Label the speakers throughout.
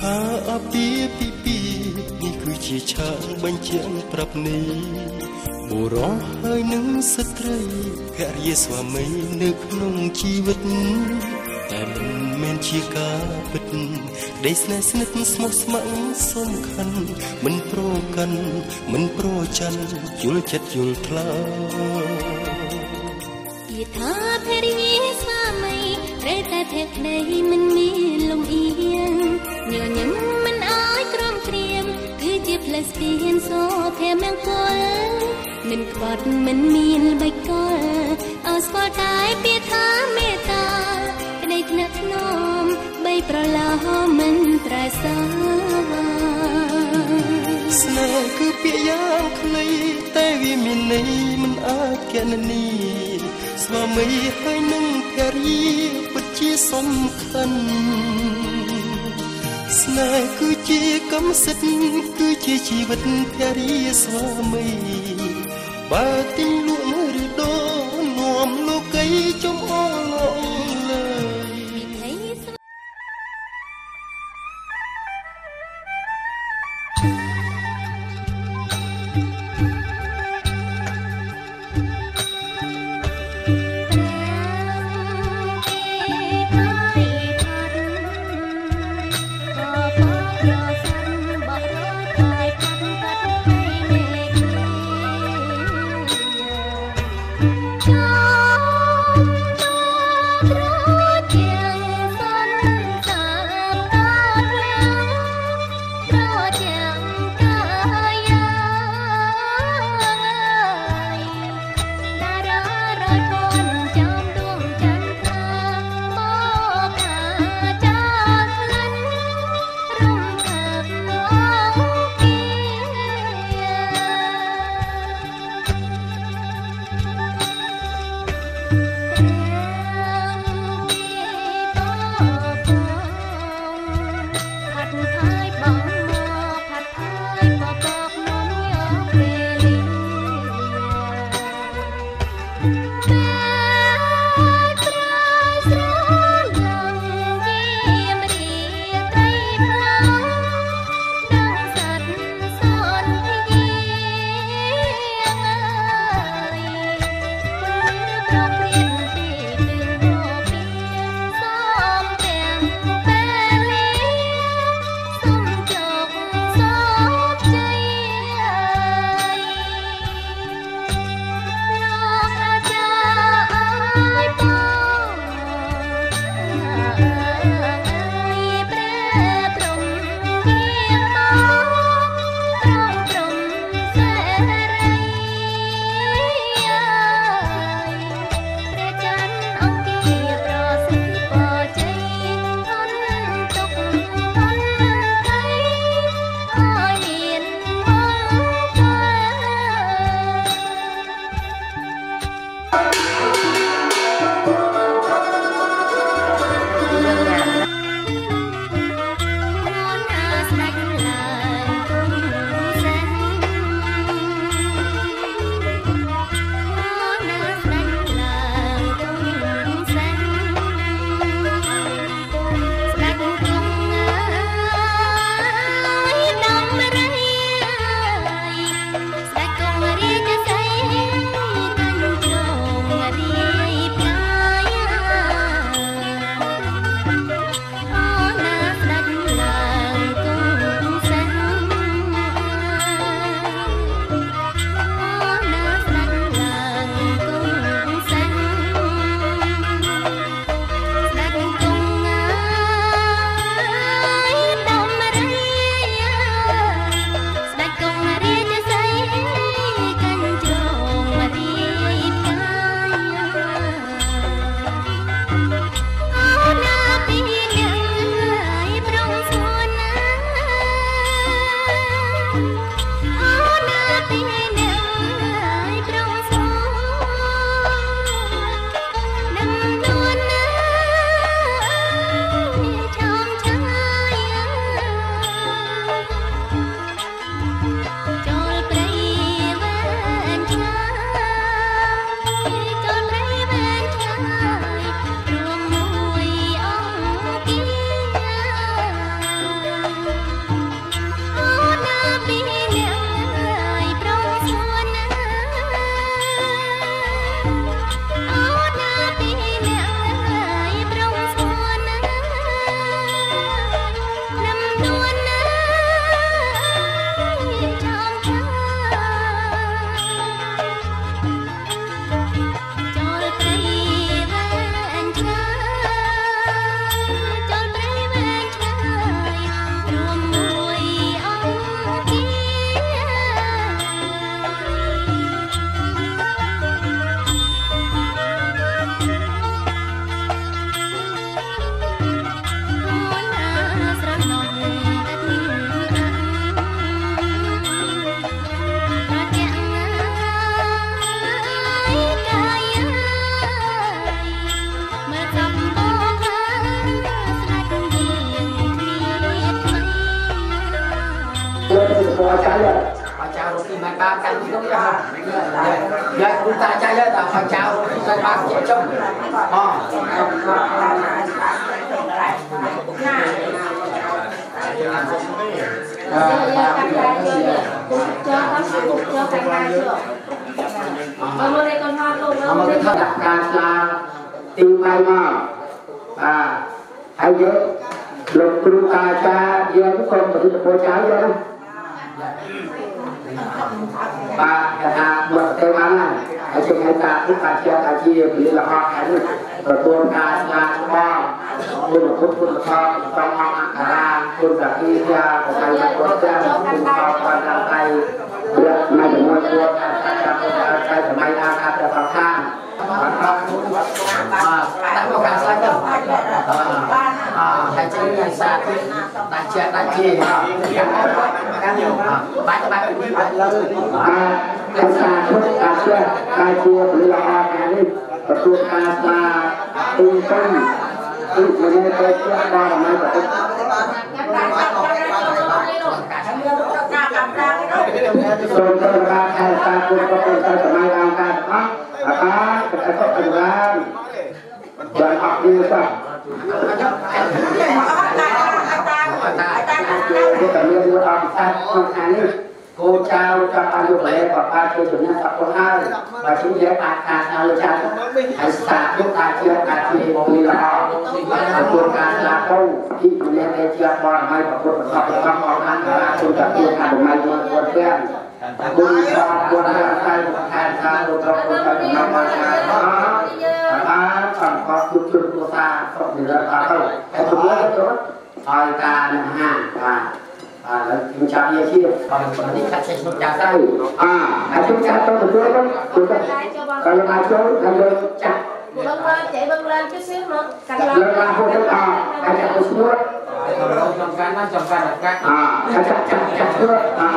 Speaker 1: ពាក្យថាអពាពីពីនេះគឺជាឆាកបញ្ជាក់ប្រាប់នេះបុរសហើយនឹងស្ត្រីភរិយាស្វាមីនៅក្នុងជីវិតតែមិនមែនជាការពិតដែលស្នេហ៍ស្និទ្ធស្មោះស្ម័គ្រសំខាន់មិនប្រកាន់មិនប្រច័នយល់ចិត្តយល់ថ្លើ
Speaker 2: ពា ត្រូវតែភក្តីមិនមានលំអៀងញញឹមមិនអើយក្រំក្រៀមគឺជាផ្លេសទៀនសូភមង្គលមិនខ្វាត់មិនមានល្បិចកលអើស្គាល់តែពាក្យថាមេត្តាក្តីថ្នាក់ថ្នមបីប្រឡោមិនត្រែសា
Speaker 1: ស្នេហ៍គឺពាក្យយ៉ាងខ្លីតែវាមានន័យមិនអាចកណនីស្វាមីហើយនឹងភរិយាពិត ជាសំខាន់ស្នេហ៍គឺជាកម្មសិទ្ធិគឺជាជីវិតភរិយាស្វាមីបើទិញលក់ បាច់
Speaker 3: បាច់បាច់លើបាទសាធុ
Speaker 4: អាចា
Speaker 3: រ្យបាយគួរពលិអាហានេះប្រទួតាស្មាទូទៅទូមិនទៅជាបារមីប្រតិសូមត្រូ
Speaker 5: វការខែតាគុណប្រពន្ធទៅ
Speaker 3: សម័យអង្គការទាំ
Speaker 5: ងអស់អាការប្រតិបត្តិ
Speaker 1: បានបានអត់មានសោះអាចារ្យអាចារ្យអាចារ្យ កាត់ក្នុងខាងនេះគោចៅចាប់បានយកលែក៏បានជួយជំនះចាប់ខ្លួនហើយបើជួយយកអាចការស្នើចាប់ហើយស្ដាប់យកអាចជាអាចជាមកលីល្អហើយគួរការស្ដាប់ទៅទីម្នាក់ដែលជាបរមៃប្រពុតប្រកបប្រកបអរណាស់អាចជួយចាប់ខ្លួនអរមៃមកគាត់ព្រះគុណសា
Speaker 5: គុណរាតែខែថាលោកប្រ
Speaker 6: ពុតតែមិនបានថាបានសំខត់ជួយជួយគ្រួ
Speaker 2: សារសុខនិរន្តរភាពទៅហើយប្រពុតទៅហើយការនឹងហាបាទ អាខ្ញុំចាប់យកជាបាទនេះខាត់ចេះខ្ញុំចាប់ទៅអាហើយខ្ញុំចាប់ទៅទទួលទៅទៅទៅខ្ញុំអាចចូលហើយយកចាក់បងមើលចេះបងឡើងទៅសៀមមកកាត់ឡើងឡើងហូតទៅអាហើយចាប់ទៅស្មួតហើយរងចំការមកចំការកាត់អាចាប់ចាប់ចាប់
Speaker 7: ស្មួតអា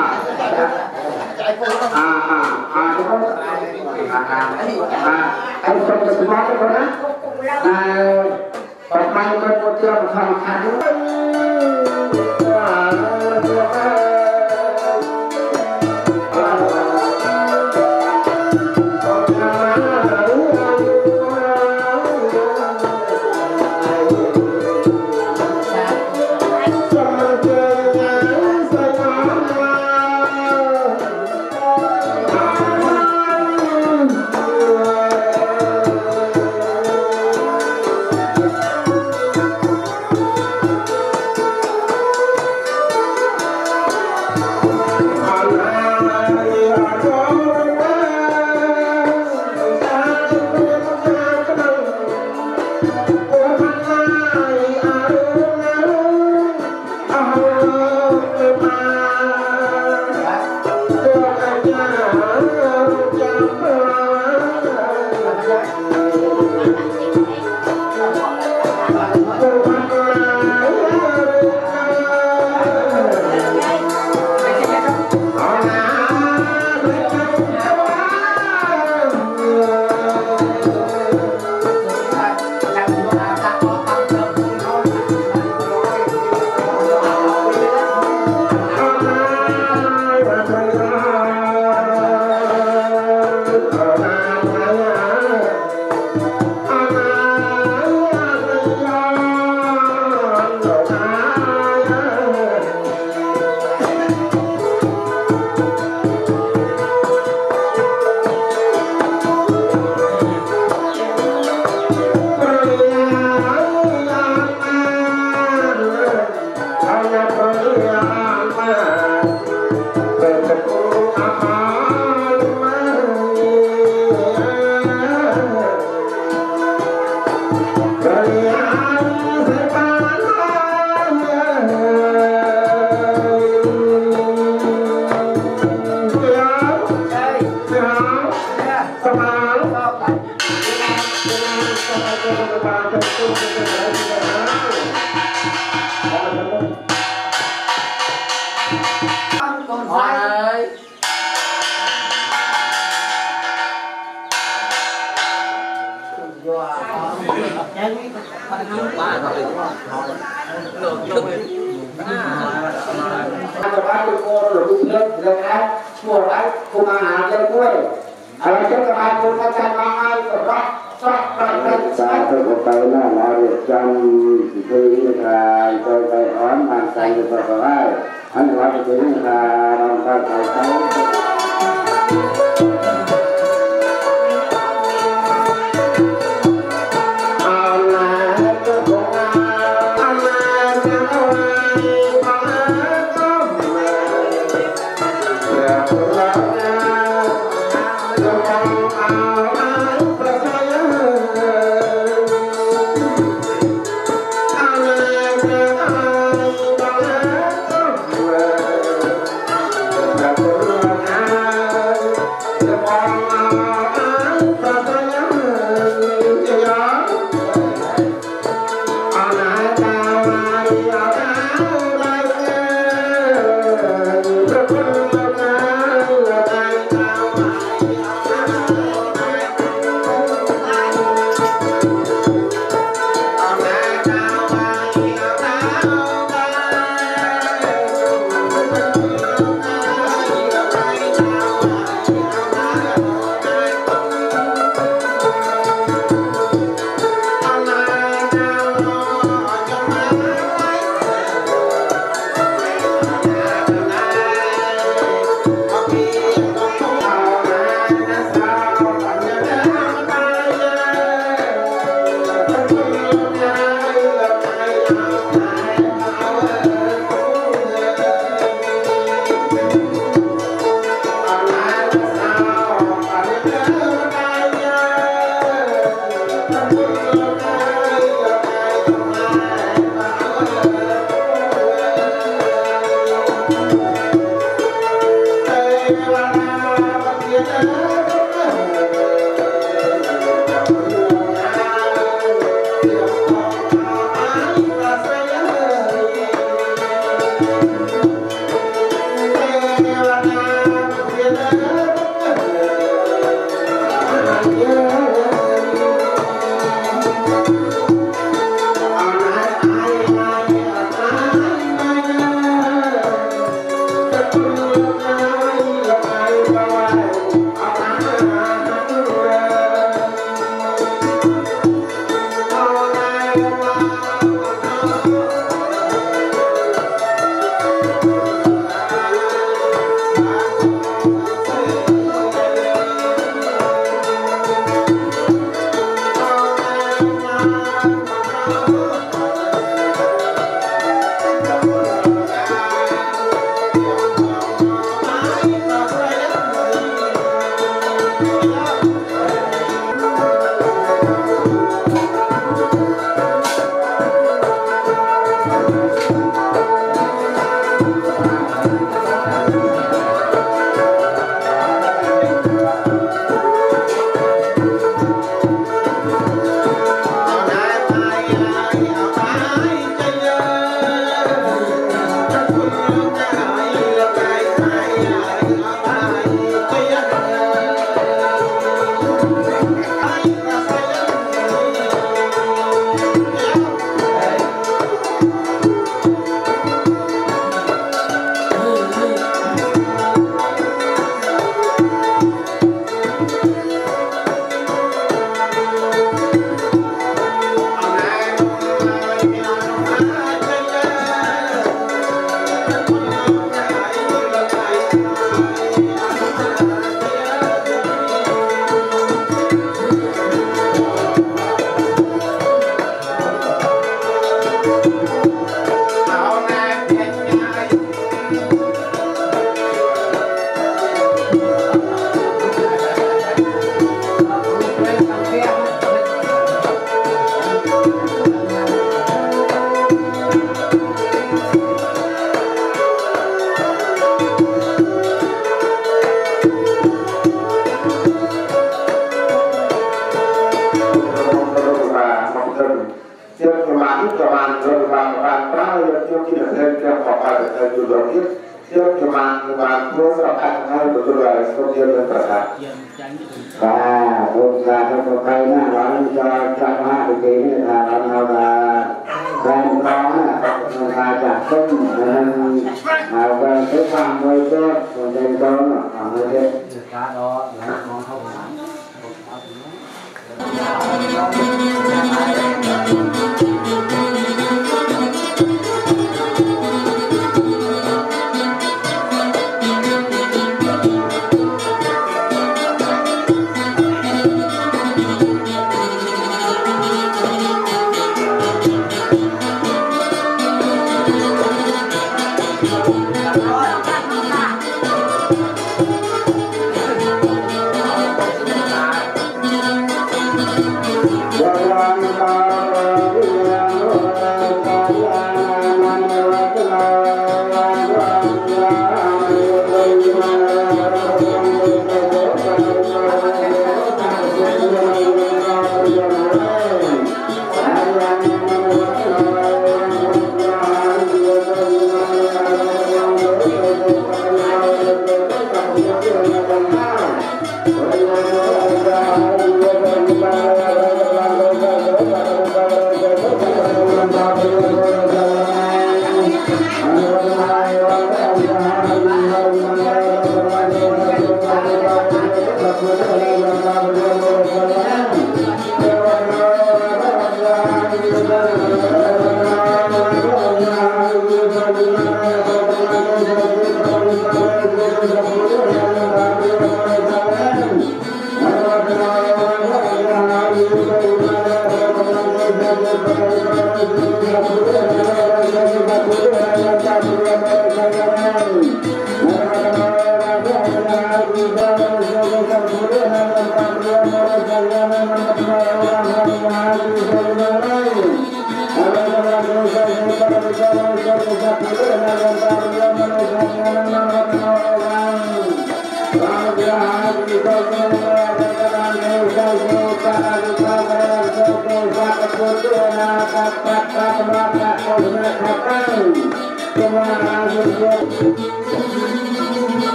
Speaker 7: អាអាអាទៅអាអាអាទៅទៅស្មួតទៅណាអើបបាញ់គាត់គាត់ជាប្រធានខាត់ទៅ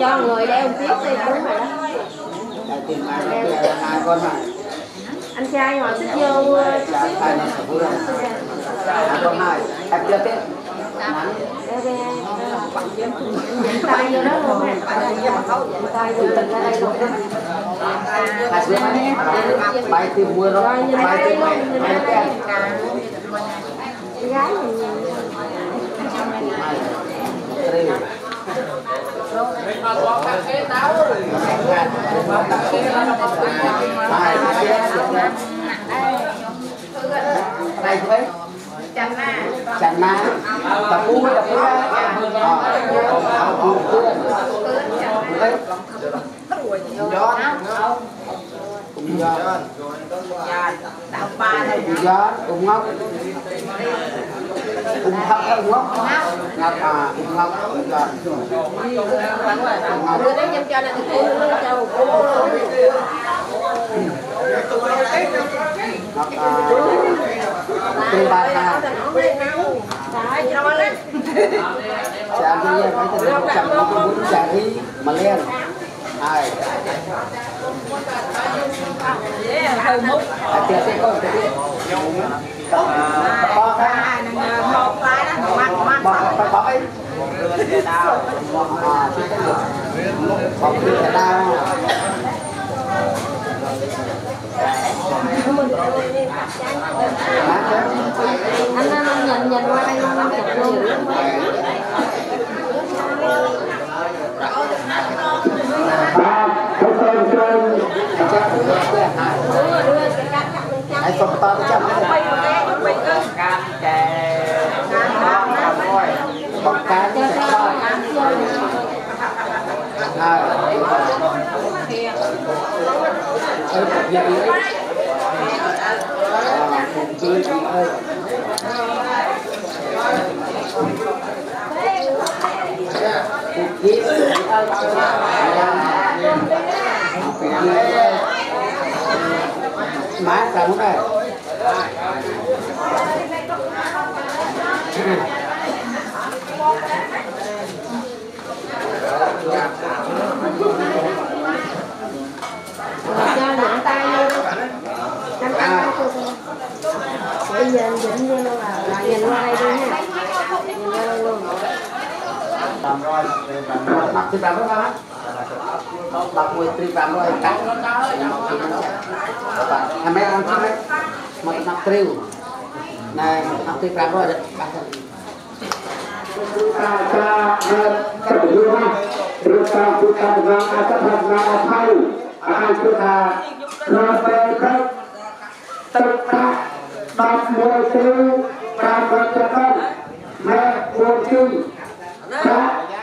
Speaker 8: cho người đeo tiếp đi, đúng rồi đó. Anh trai ngồi xích vô chút xíu tay vô. Đó luôn ha tay vô đây luôn bài thì mua rồi bài thì mày mày cái gái mình này chú ấy chăn má chăn má tập cú mới tập cú á ờ cú cú cú đó cùng gió cùng ngóc ung thấp ung ngốc ngọc à ung ngọc đưa đến em cho nên cô cho cô. Ngọc à từ ba ta chàng đi em phải từ lúc chàng đi cũng chàng đi mà lên. Ai? À, tiệt tiệt con tiệt tiệt con bãi còn đưa xe đao à, chưa có được còn đưa xe đao anh anh nhìn nhìn qua đây anh chụp luôn Hãy subscribe cho kênh Ghiền Mì Gõ Để không bỏ lỡ những video cái dẫn hai ấy cục gì ấy à cục dưới gì ấy cục dưới gì ấy má sống đây Mặc chứ tao bukan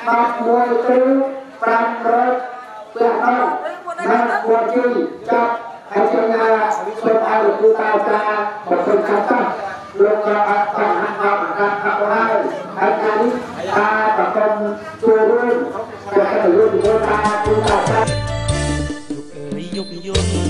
Speaker 8: ដល់មួយគ្រឿង500ពាក់ដល់បានគាត់ជួយចាប់ហើយជាណាស្វែងឲ្យលោកគ្រូតាតាមកព្រមចាប់តាលោកក៏អត់បានហាក់ដល់បង្កើតថាបងហើយហើយការនេះថាប្រគំជួយរួមគាត់ទៅលើលោកតាគ្រូតាតាយប់យប់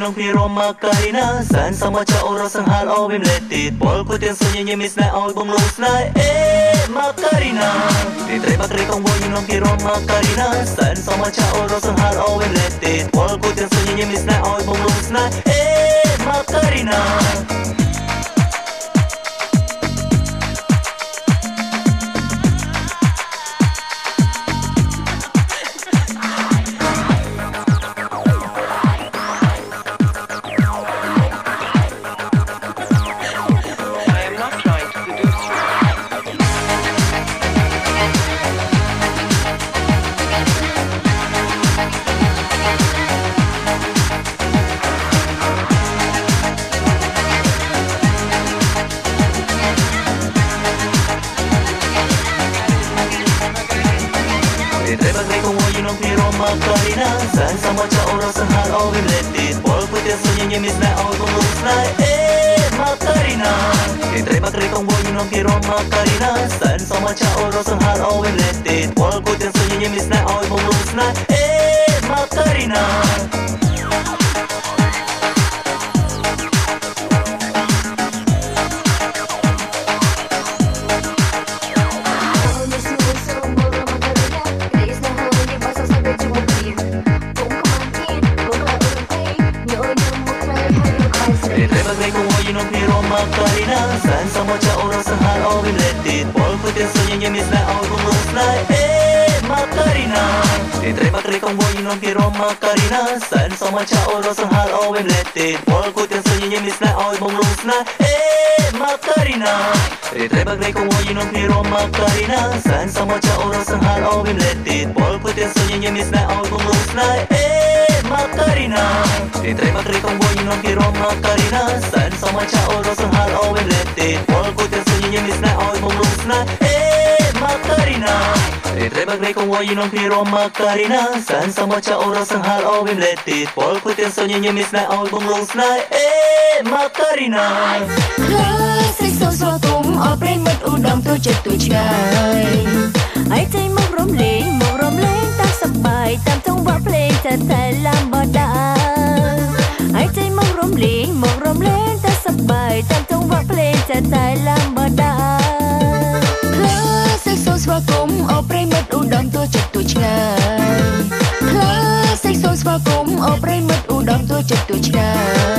Speaker 8: ក្នុងគ្នារមកាយណាសែន
Speaker 9: សមចអរសង្ហាលអូវិមលេទីពលគូទៀនសញ្ញាញមីស្នេហ៍អូបងលូស្នេហ៍អេមកការីណាទីត្រេបត្រេកងវយក្នុងគ្នារមកាយណាសែនសមចអរសង្ហាលអូវិមលេទីពលគូទៀនសញ្ញាញមីស្នេហ៍អូបងលូស្នេហ៍អេមកការីណា mata odnosom har ovi leti. Polkuten sujinimistä oivulusna, ei makarina. Karina Karina Sen sama cha oi rosa hal o em lete Por ku tian so nyen mis na oi bong lus na Eh Macarina Re tre bag rei kong oi nom ni rom Macarina Sen sama cha oi rosa hal o em lete Por ku tian so nyen mis na oi bong lus na Eh Macarina Re tre bag rei kong oi nom ni rom Macarina Sen sama cha oi rosa hal o em lete Por ku tian so nyen mis na oi bong lus na Eh Macarena Întrebă grei cum voi inom piro Macarena San sa mocha ora sang hal
Speaker 1: o vim leti Pol cu tien so nyenye mis nai ol bong long snai E Macarena សេចក្ដីសូមស្វាគមន៍អរព្រេងមិត្តឧត្តមទូចិត្តទូឆ្ងាយអាយចេញមករំ
Speaker 10: លែងមករំលែងតាមសប្បាយតាមទង្វាក់ភ្លេងតែតែឡាំបដា អូប្រិមិត្តឧត្តមទួចិត្តទួឆ្ងាយ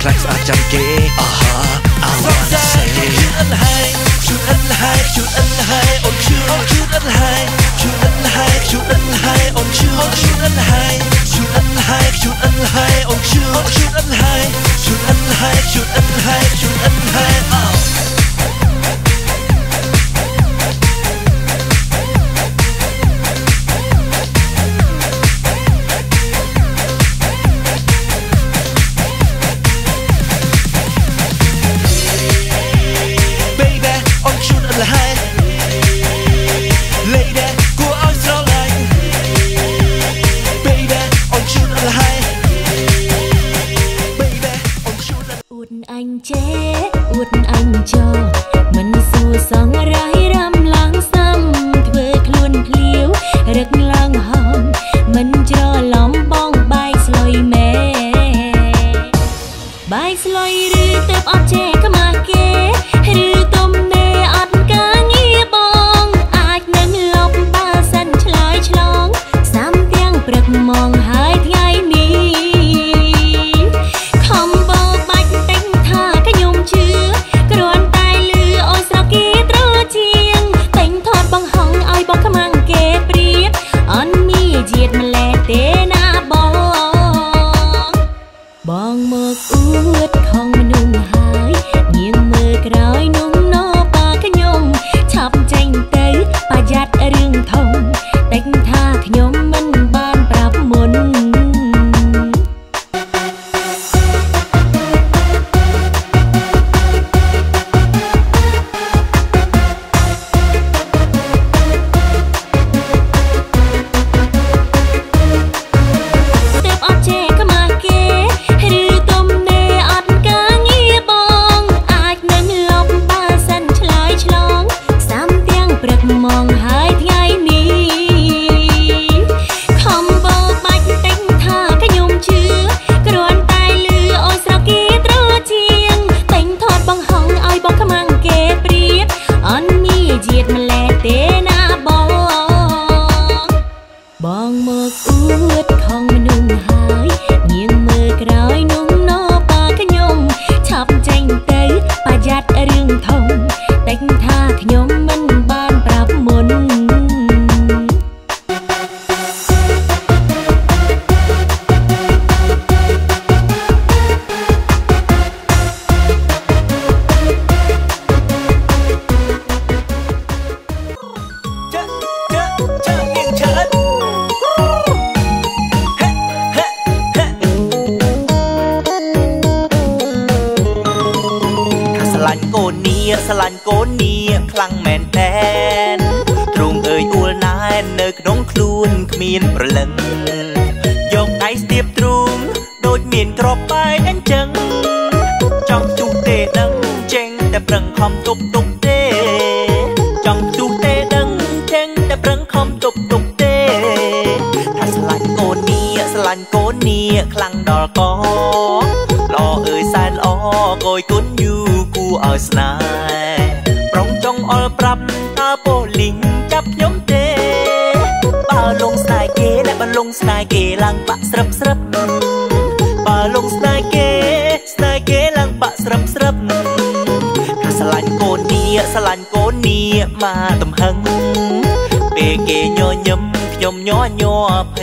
Speaker 10: Clacks à chăm kế Aha, I wanna say Chút anh hai, chút
Speaker 5: anh hai, chút anh hai ôn chưa, chút anh hai, chút anh hai, chút
Speaker 11: anh hai ôn chưa, chút anh hai, chút anh hai, chút
Speaker 10: anh hai On chưa, chút anh hai, chút anh hai, chút anh hai, chút anh hai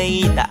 Speaker 10: ainda.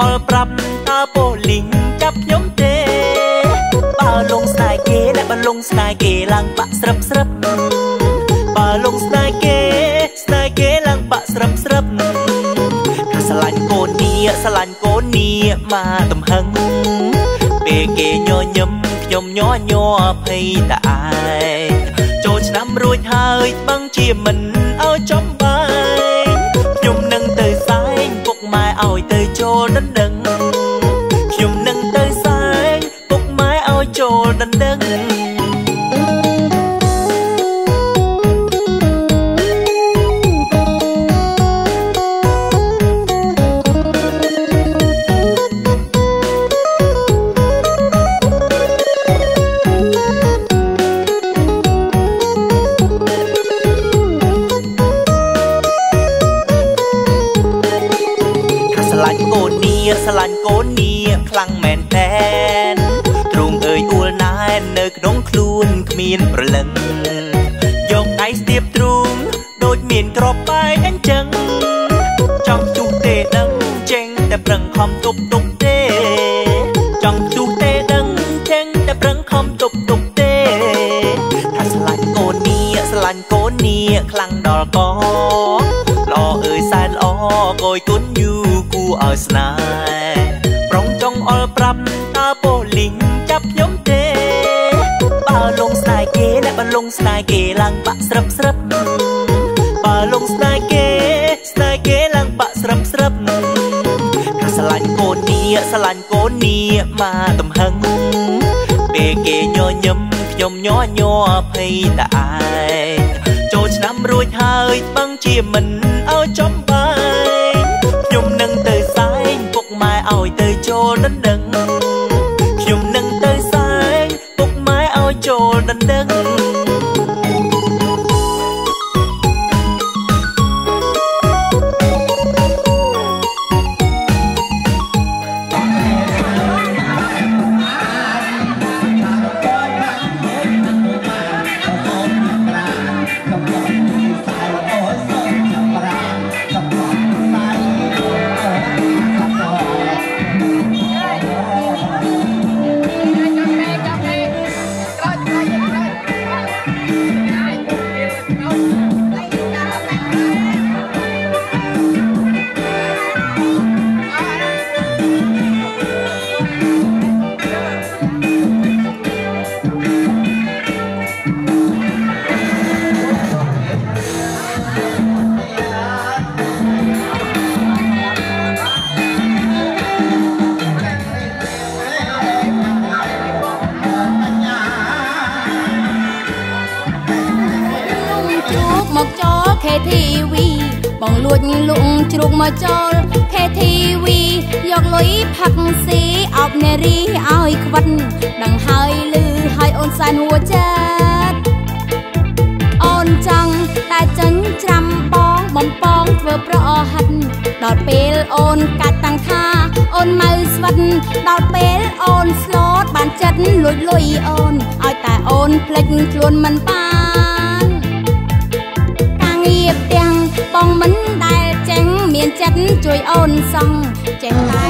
Speaker 10: អល់ប្រាប់តើប៉ូលីងចាប់ខ្ញុំទេបើលងស្នេហ៍គេអ្នកបានលងស្នេហ៍គេឡើងបាក់ស្រឹបស្រឹបបើលងស្នេហ៍គេស្នេហ៍គេឡើងបាក់ស្រឹបស្រឹបថាស្រឡាញ់កូននីស្រឡាញ់កូននីមកទំហឹងពេលគេញញឹមខ្ញុំញញ័រភ័យតាឯងចូលឆ្នាំរួចហើយបឹង ដោយស្នេហ៍ប្រងចង់អល់ប្រាប់តើប៉ូលីងចាប់ខ្ញុំទេបើលងស្នេហ៍គេអ្នកបានលងស្នេហ៍គេឡើងបាក់ស្រឹបស្រឹបបើលងស្នេហ៍គេស្នេហ៍គេឡើងបាក់ស្រឹបស្រឹបថាស្រឡាញ់កូននីស្រឡាញ់កូននីមកទំហឹងពេលគេញញឹមខ្ញុំញញ័រភ័យតាឯងចូលឆ្នាំរួចហើយស្បឹងជាមិន
Speaker 2: ជ្រូកមកចោល KTV យកលុយផឹកស៊ីអោបនារីឲ្យខ្វិតដឹងហើយលឺឲ្យអូនសែនហួចិត្តអូនចង់តែចិញ្ច្រាំបងបំពងធ្វើ
Speaker 12: ប្រអហិតដល់ពេលអូនកាត់តាំងថាអូនម៉ៅស្វិតដល់ពេលអូនស្លូតបានចិត្តលួចលុយអូនឲ្យតែអូនភ្លេចខ្លួនមិនបានតាងៀបទាំងបងមិនដែលចេញ មានចិត្តជួយអូនសងចេះតែ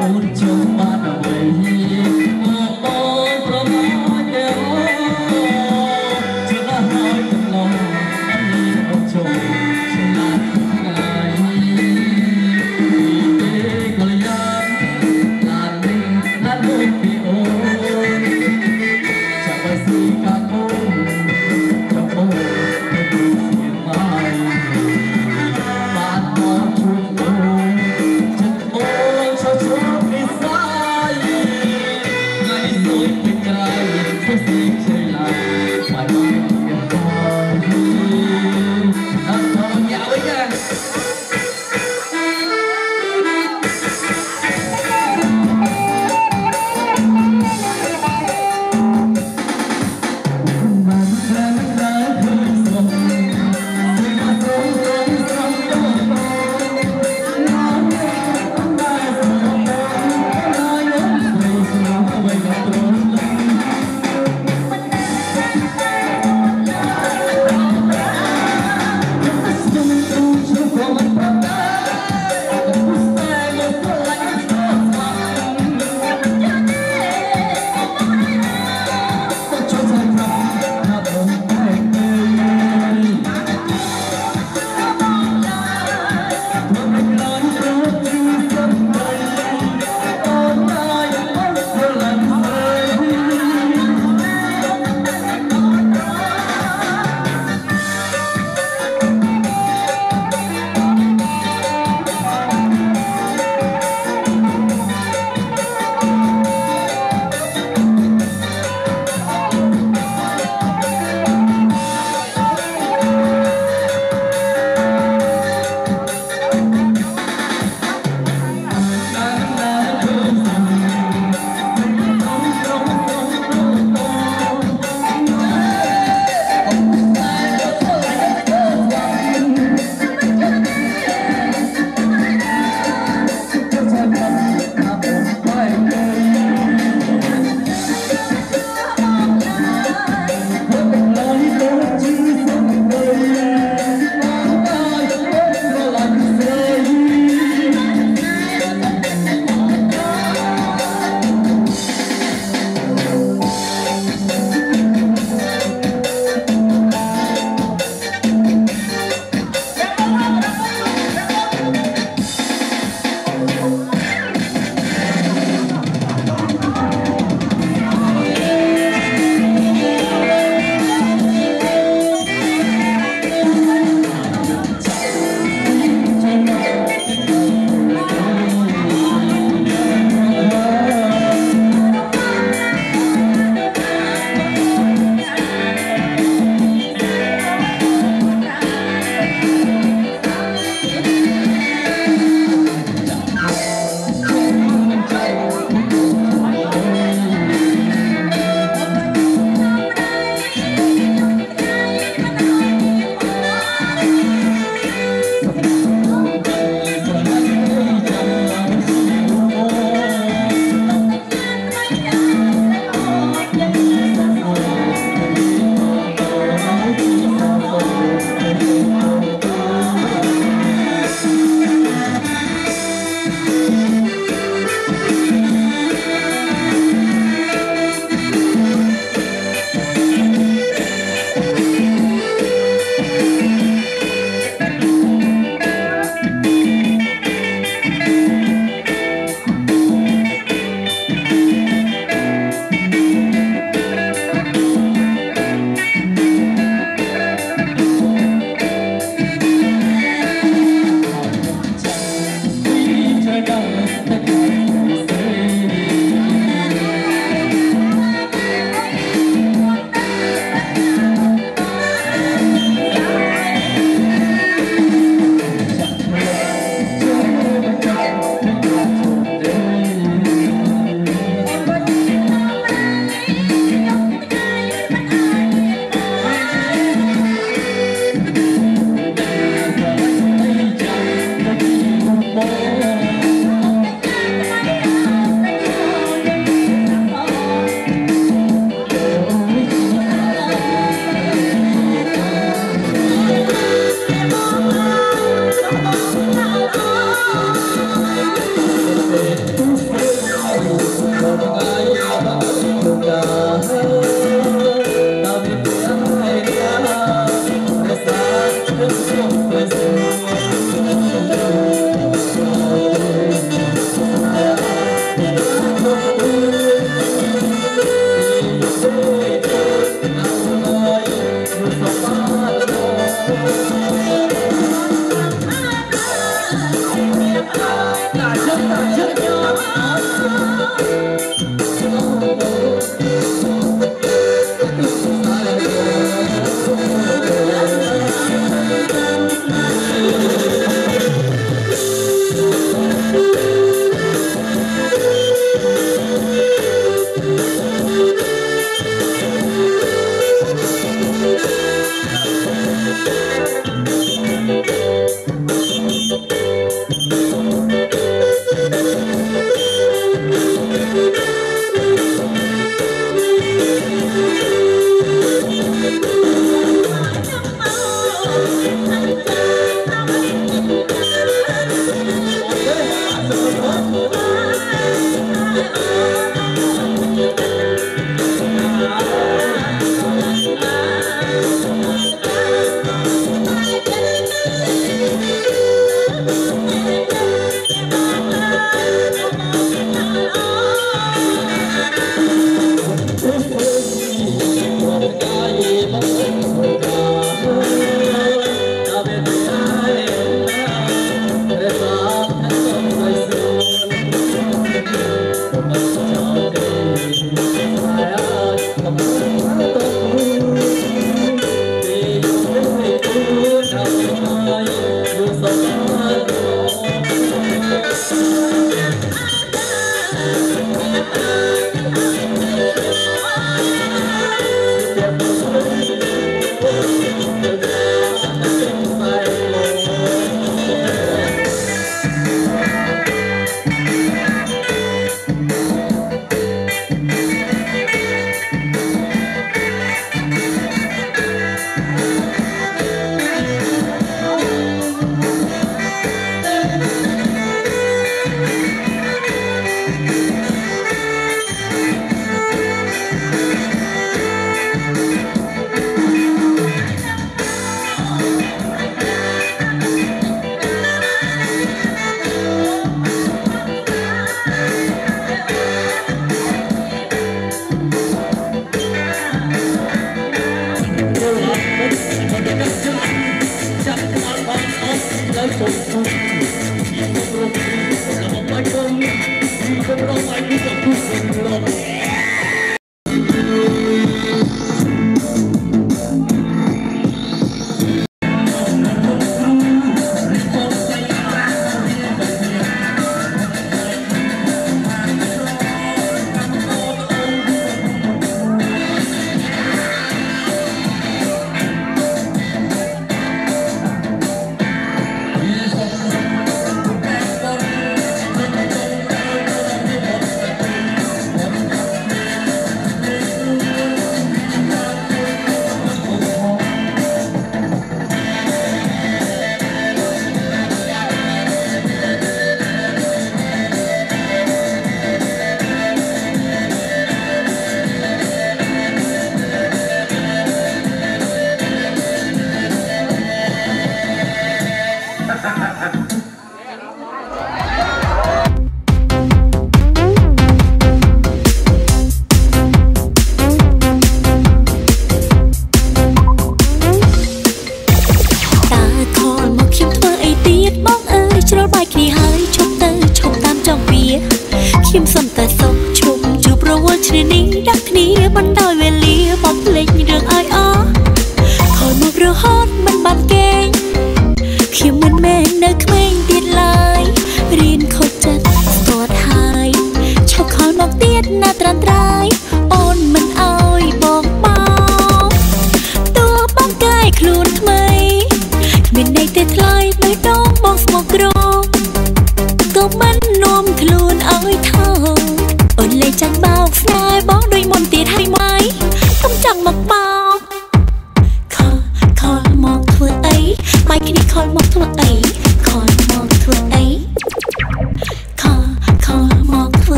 Speaker 13: ôn chống ban đầu ấy